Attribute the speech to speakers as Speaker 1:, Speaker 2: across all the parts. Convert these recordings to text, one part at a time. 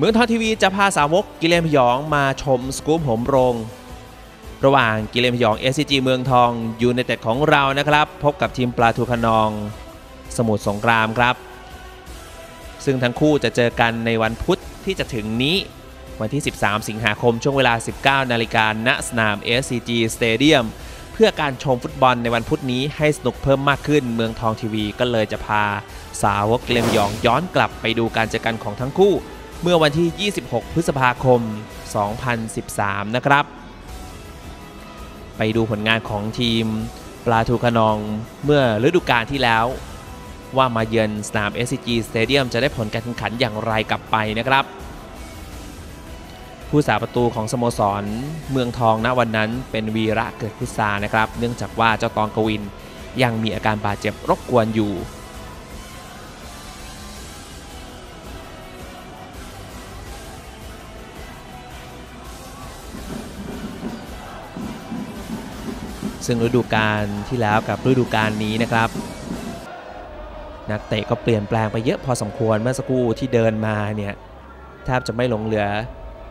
Speaker 1: เมืองทองทีวีจะพาสาวกกิเลนพยองมาชมสกู๊ปหมโรง ระหว่างกิเลนพยอง SCG เมืองทองยูไนเต็ดของเรานะครับ พบกับทีมปลาทูขนอง สมุทรสงครามครับ ซึ่งทั้งคู่จะเจอกันในวันพุธที่จะถึงนี้วันที่ 13 สิงหาคมช่วงเวลา 19 นาฬิกาณสนาม SCG Stadium เพื่อการชมฟุตบอลในวันพุธนี้ให้สนุกเพิ่มมากขึ้น เมืองทองทีวีก็เลยจะพาสาวกเกมยองย้อนกลับไปดูการเจอกันของทั้งคู่ เมื่อวันที่ 26 พฤษภาคม 2013 นะครับ ไปดูผลงานของทีมปลาทูขนองเมื่อฤดูกาลที่แล้ว ว่ามาเยือนสนาม SCG Stadium จะได้ผลการแข่งขันอย่างไรกลับไปนะครับ ผู้สาประตูของสโมสรเมืองทองณวันนั้นเป็นวีระเกิดพุทธานะครับ เนื่องจากว่าเจ้าตองกวินยังมีอาการบาดเจ็บรบกวนอยู่ ซึ่งฤดูกาลที่แล้วกับฤดูกาลนี้นะครับ นักเตะก็เปลี่ยนแปลงไปเยอะพอสมควรเมื่อสักครู่ที่เดินมาเนี่ยแทบจะไม่หลงเหลือ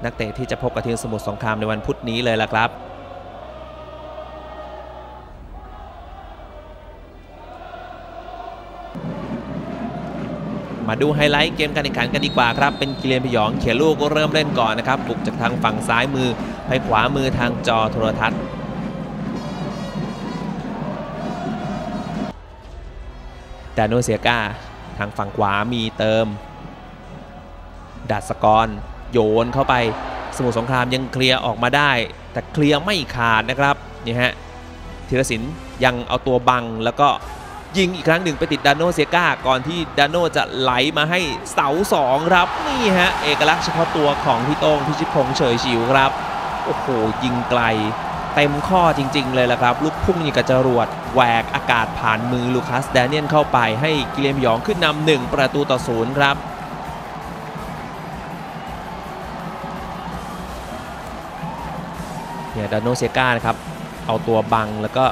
Speaker 1: นักเตะที่จะพบกับทีมสมุทรสงครามในวันพุธนี้เลยล่ะครับมาดูไฮไลท์เกมการแข่งขันกันดีกว่าครับ เป็นกิเลนผยองเขี่ยลูกก็เริ่มเล่นก่อนนะครับ บุกจากทางฝั่งซ้ายมือ ไปขวามือทางจอโทรทัศน์ ดานโนเซียกาทางฝั่งขวามีเติมดัสกรโยนเข้าไปสมุทรสงครามยังเคลียร์ออกมาได้ แต่เคลียร์ไม่ขาดนะครับนี่ฮะธีรศิลป์ยังเอาตัวบังแล้วก็ยิงอีกครั้งหนึ่งไปติดดานโนเซียกาก่อนที่ดานโนจะไหลมาให้เสาสองครับนี่ฮะเอกลักษณ์เฉพาะตัวของพี่โต้งพิชิตพงษ์เฉยฉิวครับโอ้โหยิงไกล เต็มข้อจริง ๆ เลยละครับ ลูกพุ่งยิงกับจรวดแหวกอากาศผ่านมือลูคัสแดเนียลเข้าไปให้กิเลนผยองขึ้นนำหนึ่งประตูต่อศูนย์ครับเนี่ยดานโนเซกานะครับ เอาตัวบังแล้วก็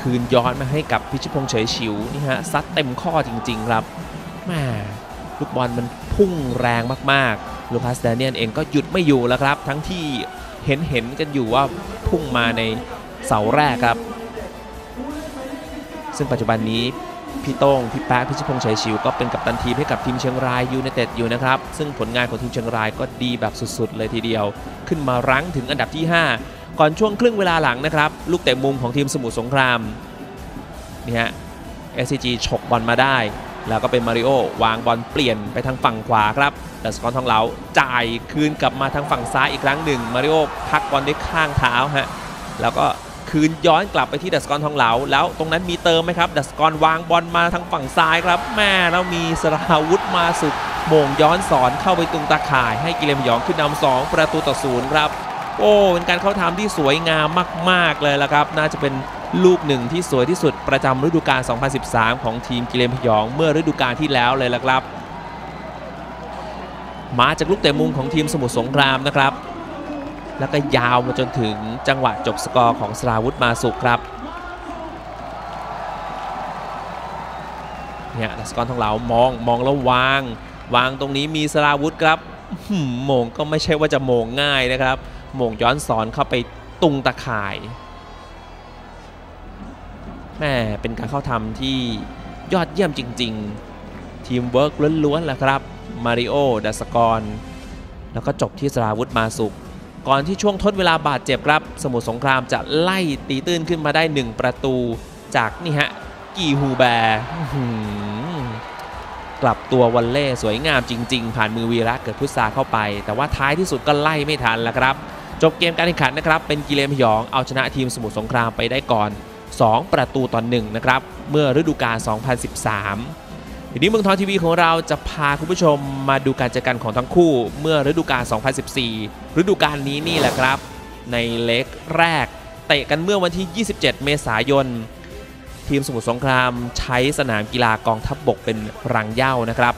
Speaker 1: คืนย้อนมาให้กับพิชิพงษ์เฉยฉิวนี่ฮะซัดเต็มข้อจริง ๆ ครับแม่ลูกบอลมันพุ่งแรงมาก ๆ ลูคัสแดเนียลเองก็หยุดไม่อยู่แล้วครับ ทั้งที่ เห็นเห็นกันอยู่ว่าพุ่งมาในเสาแรกครับ ซึ่งปัจจุบันนี้พี่โต้งพี่แป๊ะพิชิพงษ์ชัยชิวก็เป็นกัปตันทีมให้กับทีมเชียงรายยูไนเต็ดอยู่นะครับ ซึ่งผลงานของทีมเชียงรายก็ดีแบบสุดๆ เลยทีเดียว ขึ้นมารั้งถึงอันดับที่ 5 ก่อนช่วงครึ่งเวลาหลังนะครับ ลูกเตะมุมของทีมสมุทรสงครามนี่ฮะ SCG ฉกบอลมาได้ แล้วก็เป็นมาริโอวางบอลเปลี่ยนไปทางฝั่งขวาครับดัสกอนทองเหลาจ่ายคืนกลับมาทางฝั่งซ้ายอีกครั้งหนึ่งมาริโอพักบอลด้วยข้างเท้าฮะแล้วก็คืนย้อนกลับไปที่ดัสกอนทองเหลา แล้วตรงนั้นมีเติมไหมครับ ดัสกอนวางบอลมาทางฝั่งซ้ายครับแม่แล้วมีสราวุธมาสุดโมงย้อนสอนเข้าไปตรงตาข่ายให้กิเลมยองขึ้นนำสองประตูต่อศูนย์ครับ โอ้เป็นการเข้าทำที่สวยงามมาก ๆเลยละครับ น่าจะเป็น ลูกหนึ่งที่สวยที่สุดประจำฤดูกาล 2013 ของทีมกิเลนพยองเมื่อฤดูกาลที่แล้วเลยละครับ มาจากลูกเตะมุมของทีมสมุทรสงครามนะครับ แล้วก็ยาวมาจนถึงจังหวะจบสกอร์ของสราวุธมาสุขครับเนี่ยดัสกรทองเหลามองมองแล้ววาง วางตรงนี้มีสราวุธครับโหม่งก็ไม่ใช่ว่าจะโหม่งง่ายนะครับโหม่งย้อนศรเข้าไปตุงตะข่าย แม่เป็นการเข้าทำที่ยอดเยี่ยมจริง ๆ ทีมเวิร์กล้วนๆแหละครับ มาริโอดัสกร แล้วก็จบที่สราวุธมาสุขก่อนที่ช่วงทดเวลาบาดเจ็บครับ สมุทรสงครามจะไล่ตีตื้นขึ้นมาได้ 1 ประตูจากนี่ฮะ กีฮูแบร์กลับตัววันเล่สวยงามจริง ๆ ผ่านมือวีระเกิดพุทธาเข้าไป แต่ว่าท้ายที่สุดก็ไล่ไม่ทันแล้วครับ จบเกมการแข่งขันนะครับ เป็นกิเลนพยองเอาชนะทีมสมุทรสงครามไปได้ก่อน 2 ประตูต่อ1นะครับ เมื่อฤดูกาล 2013 ทีนี้เมืองทองทีวีของเราจะพาคุณผู้ชมมาดูการเจอกันของทั้งคู่ เมื่อฤดูกาล 2014 ฤดูกาลนี้นี่แหละครับ ใน leg แรก เตะกันเมื่อวันที่ 27 เมษายน ทีมสมุทรสงครามใช้สนามกีฬากองทัพบกเป็นรังเหย้านะครับ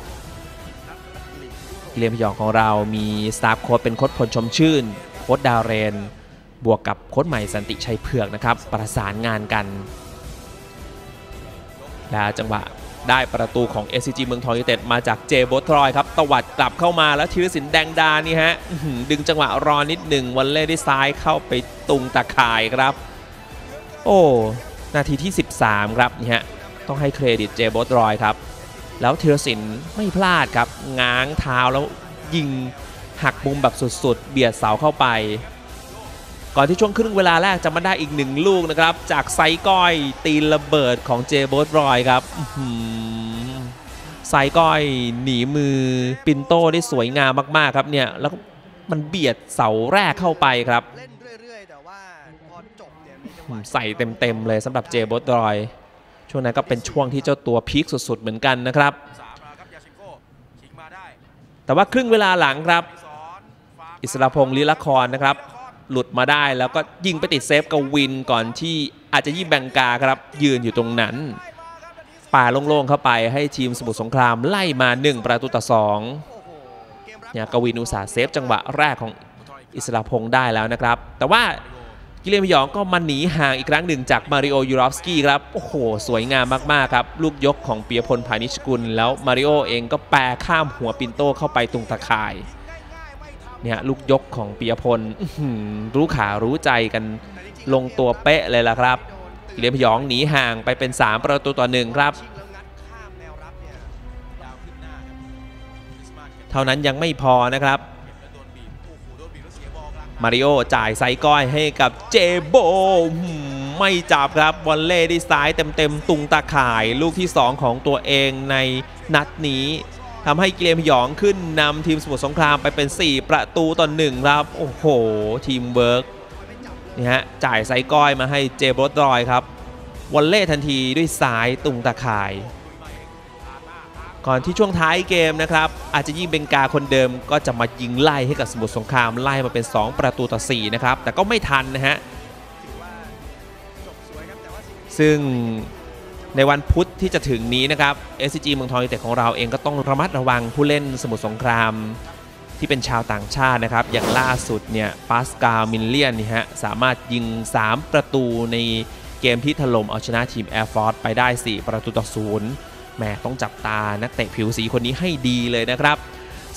Speaker 1: กิเลนผยองของเรามีสตาฟโค้ชเป็นโค้ชพลชมชื่น โค้ชดาวเรน บวกกับโค้ชใหม่สันติชัยเผือกนะครับประสานงานกัน และจังหวะได้ประตูของ SCG เมืองทองยูไนเต็ดมาจากเจโบทรอยครับตวัดกลับเข้ามาแล้วธีรศิลป์แดงดานี่ฮะดึงจังหวะรอนิดหนึ่งวันเล่ด้วยซ้ายเข้าไปตุงตะข่ายครับ โอ้นาทีที่ 13 ครับนี่ฮะต้องให้เครดิตเจโบทรอยครับ แล้วธีรศิลป์ไม่พลาดครับง้างเท้าแล้วยิงหักมุมแบบสุดๆ เบียดเสาเข้าไป ก่อนที่ช่วงครึ่งเวลาแรกจะมาได้อีกหนึ่งลูกนะครับ จากไซก้อยตีนระเบิดของเจโบทรอยครับไซก้อยหนีมือปินโต้ได้สวยงามมากๆครับเนี่ยแล้วมันเบียดเสาแรกเข้าไปครับ
Speaker 2: เล่นเรื่อยๆแต่ว่า
Speaker 1: ใส่เต็มๆเลยสำหรับเจโบทรอย ช่วงนั้นก็เป็นช่วงที่เจ้าตัวพีคสุดๆเหมือนกันนะครับ แต่ว่าครึ่งเวลาหลังครับ
Speaker 3: อิ
Speaker 1: สระพงศ์ลีละครนะครับ หลุดมาได้ แล้วก็ยิงไปติดเซฟกวินก่อนที่อาจจะยิงแบงกาครับ ยืนอยู่ตรงนั้น แปโล่งๆเข้าไปให้ทีมสมุทรสงครามไล่มา 1 ประตูต่อ
Speaker 2: โอ้โหเกมรับ
Speaker 1: 2เนี่ยกวินอุตสาเซฟจังหวะแรกของอิสระพงศ์ได้แล้วนะครับ แต่ว่ากิเลนผยองก็มาหนีห่างอีกครั้งหนึ่งจากมาริโอยูรอฟสกี้ครับ โอ้โห สวยงามมากๆครับ ลูกยกของปิยพลผานิชกุล แล้วมาริโอเองก็แปข้ามหัวปินโตเข้าไปตุงตะข่าย เนี่ยลูกยกของปิยพลรู้ขารู้ใจกันลงตัวเป๊ะเลยล่ะครับกิเลนพยองหนีห่างไปเป็น 3 ประตูต่อหนึ่งครับ
Speaker 2: เท่า
Speaker 1: นั้นยังไม่พอนะครับ มาริโอจ่ายไซก้อยให้กับเจโบไม่จับครับวอลเล่ที่ซ้ายเต็มๆตุงตาข่ายลูกที่ 2 ของตัวเองในนัดนี้ ทำให้เลนพยองขึ้นนำทีมสมุทรสงครามไปเป็น 4 ประตูต่อหนึ่งครับ โอ้โห ทีมเวิร์กนี่ฮะจ่ายไซด์ก้อยมาให้เจบรดรอยครับวอลเล่ทันทีด้วยซ้ายตุงตะข่าย ก่อนที่ช่วงท้ายเกมนะครับ อาจจะยิงเบงกาคนเดิมก็จะมายิงไล่ให้กับสมุทรสงครามไล่มาเป็น 2 ประตูต่อ4นะครับแต่ก็ไม่ทันนะฮะซึ่ง ในวันพุธที่จะถึงนี้นะครับ SCG เมืองทองยูไนเต็ดของเราเองก็ต้องระมัดระวังผู้เล่นสมุทรสงคราม ที่เป็นชาวต่างชาตินะครับ อย่างล่าสุดเนี่ยปาสกามิลเลียนนี่ฮะสามารถยิง 3 ประตูในเกมที่ถล่มเอาชนะทีม Air Force ไปได้ 4 ประตูต่อศูนย์แหมต้องจับตานักเตะผิวสีคนนี้ให้ดีเลยนะครับ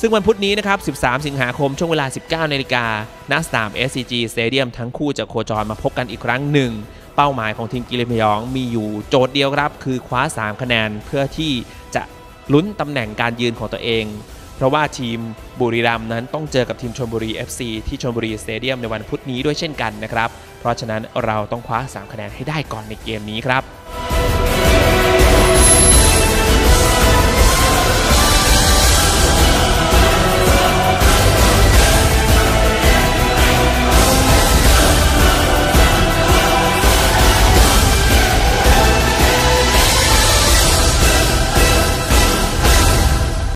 Speaker 1: ซึ่งวันพุธนี้นะครับ 13 สิงหาคมช่วงเวลา 19นาฬิกาณสนาม SCG Stadium ทั้งคู่จะโคจรมาพบกันอีกครั้งหนึ่ง เป้าหมายของทีมกิเลนพยองมีอยู่โจทย์เดียวครับ คือคว้า 3 คะแนนเพื่อที่จะลุ้นตำแหน่งการยืนของตัวเอง เพราะว่าทีมบุรีรัมย์นั้นต้องเจอกับทีมชลบุรี FC ที่ชลบุรีสเตเดียมในวันพุธนี้ด้วยเช่นกันนะครับ เพราะฉะนั้นเราต้องคว้า 3 คะแนนให้ได้ก่อนในเกมนี้ครับ